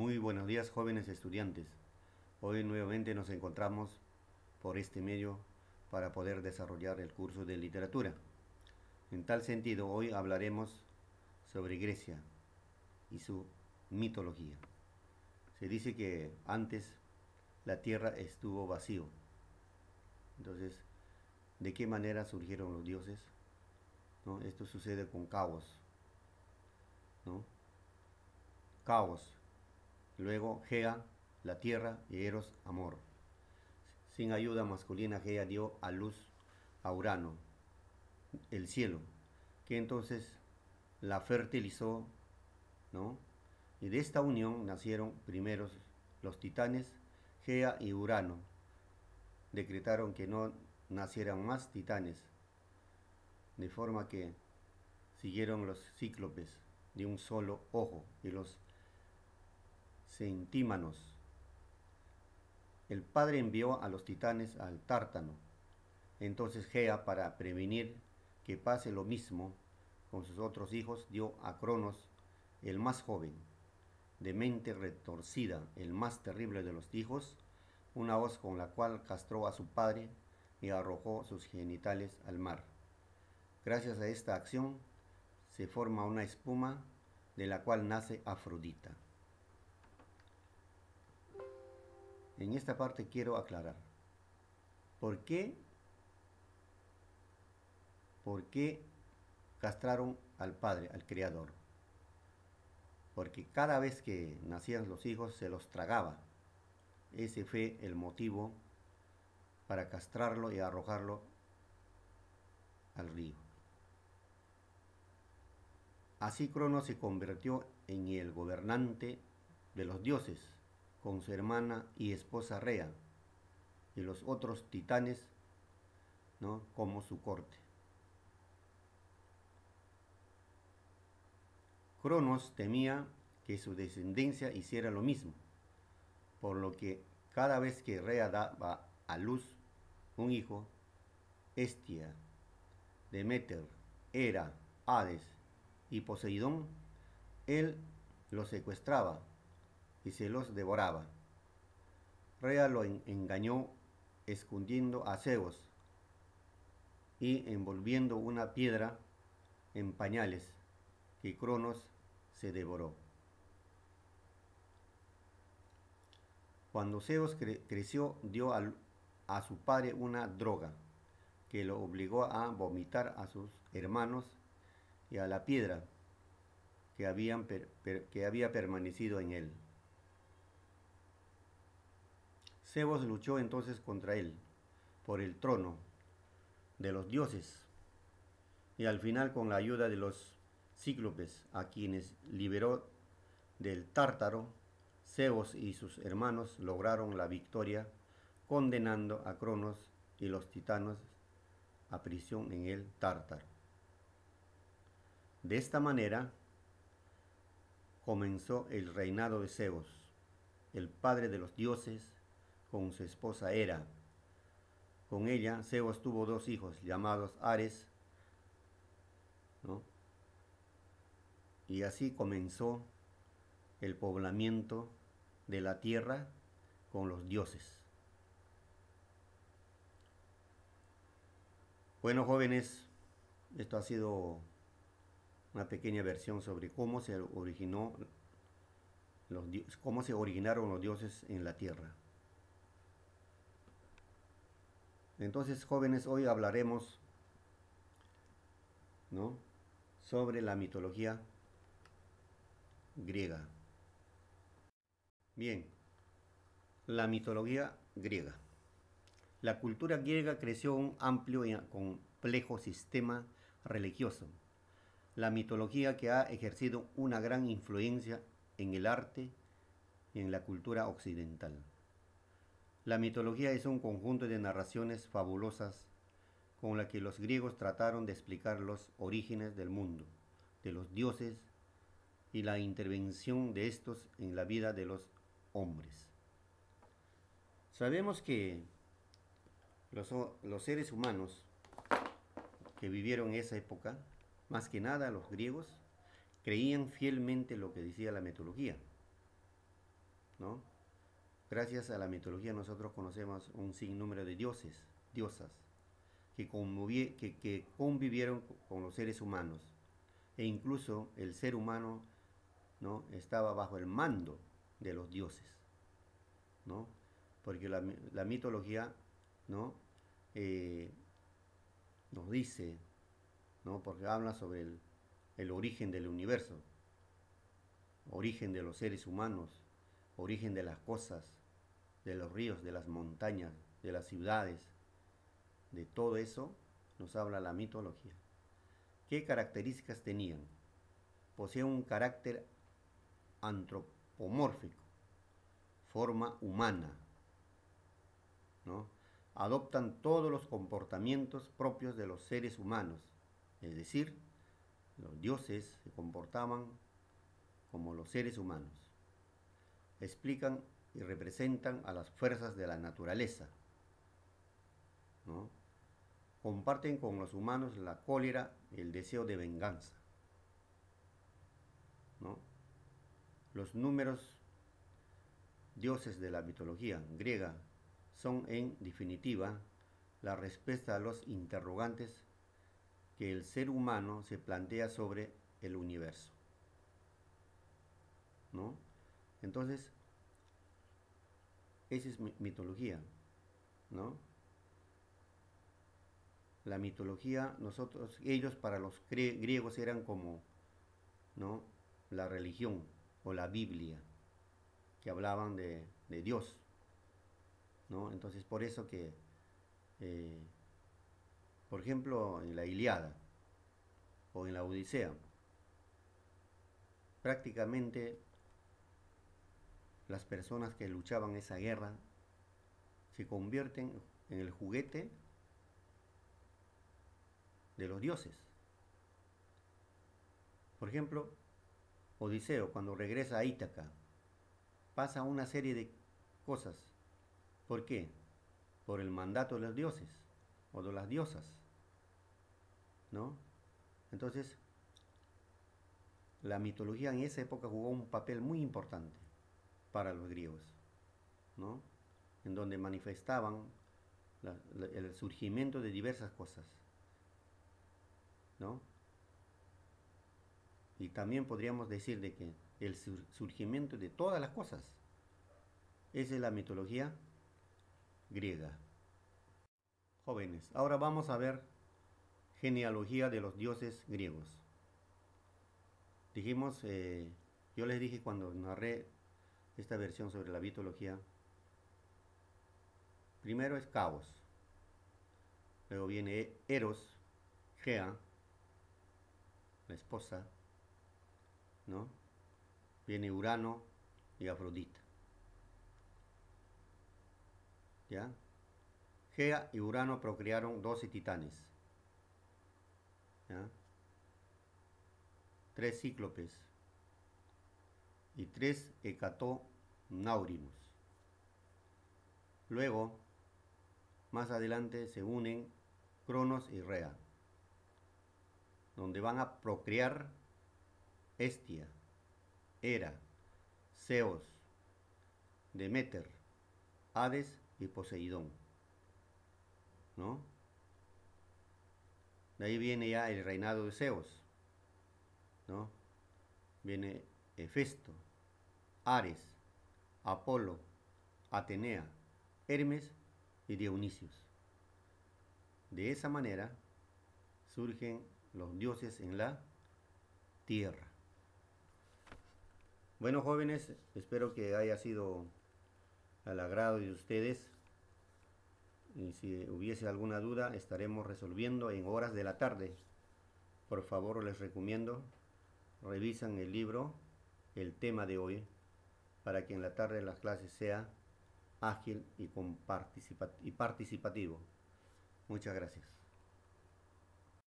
Muy buenos días jóvenes estudiantes. Hoy nuevamente nos encontramos por este medio para poder desarrollar el curso de literatura. En tal sentido, hoy hablaremos sobre Grecia y su mitología. Se dice que antes la tierra estuvo vacío. Entonces, ¿de qué manera surgieron los dioses? Esto sucede con caos. ¿no? Caos. Luego Gea, la tierra, y Eros, amor. Sin ayuda masculina, Gea dio a luz a Urano, el cielo, que entonces la fertilizó, ¿no? Y de esta unión nacieron primeros los titanes, Gea y Urano. Decretaron que no nacieran más titanes, de forma que siguieron los cíclopes de un solo ojo y los centímanos. El padre envió a los titanes al Tártano. Entonces Gea, para prevenir que pase lo mismo con sus otros hijos, dio a Cronos, el más joven, de mente retorcida, el más terrible de los hijos, una hoz con la cual castró a su padre y arrojó sus genitales al mar. Gracias a esta acción se forma una espuma de la cual nace Afrodita. En esta parte quiero aclarar, ¿por qué, por qué castraron al padre, al criador? Porque cada vez que nacían los hijos se los tragaba. Ese fue el motivo para castrarlo y arrojarlo al río. Así Crono se convirtió en el gobernante de los dioses, con su hermana y esposa Rea, y los otros titanes, ¿no? como su corte. Cronos temía que su descendencia hiciera lo mismo, por lo que cada vez que Rea daba a luz un hijo, Estia, Demeter, Hera, Hades y Poseidón, él los secuestraba y se los devoraba. Rea lo engañó escondiendo a Zeus y envolviendo una piedra en pañales que Cronos se devoró. Cuando Zeus creció, dio a su padre una droga que lo obligó a vomitar a sus hermanos y a la piedra que, habían que había permanecido en él. Zeus luchó entonces contra él por el trono de los dioses y al final con la ayuda de los cíclopes a quienes liberó del tártaro, Zeus y sus hermanos lograron la victoria condenando a Cronos y los titanos a prisión en el tártaro. De esta manera comenzó el reinado de Zeus, el padre de los dioses, con su esposa Hera. Con ella Zeus tuvo dos hijos llamados Ares, y así comenzó el poblamiento de la tierra con los dioses. Bueno jóvenes, esto ha sido una pequeña versión sobre cómo se originó los, cómo se originaron los dioses en la tierra. Entonces, jóvenes, hoy hablaremos ¿no? sobre la mitología griega. Bien, la mitología griega. La cultura griega creció un amplio y complejo sistema religioso. La mitología que ha ejercido una gran influencia en el arte y en la cultura occidental. La mitología es un conjunto de narraciones fabulosas con la que los griegos trataron de explicar los orígenes del mundo, de los dioses y la intervención de estos en la vida de los hombres. Sabemos que los, seres humanos que vivieron en esa época, más que nada los griegos, creían fielmente lo que decía la mitología. ¿no? Gracias a la mitología nosotros conocemos un sinnúmero de dioses, diosas, que, convivieron con los seres humanos. E incluso el ser humano ¿no? estaba bajo el mando de los dioses. ¿no? Porque la, mitología ¿no? Eh, nos dice, ¿no? porque habla sobre el origen del universo, origen de los seres humanos, origen de las cosas, de los ríos, de las montañas, de las ciudades, de todo eso nos habla la mitología. ¿Qué características tenían? Poseen un carácter antropomórfico, forma humana, ¿no? Adoptan todos los comportamientos propios de los seres humanos, es decir, los dioses se comportaban como los seres humanos. Explican y representan a las fuerzas de la naturaleza. Comparten con los humanos la cólera y el deseo de venganza. Los números dioses de la mitología griega son en definitiva la respuesta a los interrogantes que el ser humano se plantea sobre el universo. ¿No? Entonces, esa es mitología, ¿no? La mitología, nosotros, ellos para los griegos eran como, ¿no? La religión o la Biblia, que hablaban de, Dios, ¿no? Entonces por eso que, eh, por ejemplo, en la Iliada o en la Odisea, prácticamente las personas que luchaban esa guerra se convierten en el juguete de los dioses. Por ejemplo, Odiseo, cuando regresa a Ítaca, pasa una serie de cosas. ¿Por qué? Por el mandato de los dioses o de las diosas. ¿No? Entonces, la mitología en esa época jugó un papel muy importante para los griegos, ¿no? en donde manifestaban el surgimiento de diversas cosas. ¿no? Y también podríamos decir de que el surgimiento de todas las cosas. Esa es la mitología griega. Jóvenes, ahora vamos a ver genealogía de los dioses griegos. Dijimos, eh, yo les dije cuando narré esta versión sobre la mitología, primero es Caos, luego viene Eros, Gea, la esposa, ¿no? Viene Urano y Afrodita. ¿Ya? Gea y Urano procrearon 12 titanes. ¿Ya? Tres cíclopes y tres hecatonaurinos. Luego, más adelante se unen Cronos y Rea, donde van a procrear Estia, Hera, Zeus, Demeter, Hades y Poseidón. ¿No? De ahí viene ya el reinado de Zeus. ¿No? Viene Hefesto, Ares, Apolo, Atenea, Hermes y Dionisios. De esa manera surgen los dioses en la tierra. Bueno jóvenes, espero que haya sido al agrado de ustedes. Y si hubiese alguna duda, estaremos resolviendo en horas de la tarde. Por favor, les recomiendo, revisan el libro, el tema de hoy, para que en la tarde las clases sea ágil y, y participativo. Muchas gracias.